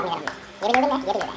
தமிழ் எது விடுங்க எது விடுங்க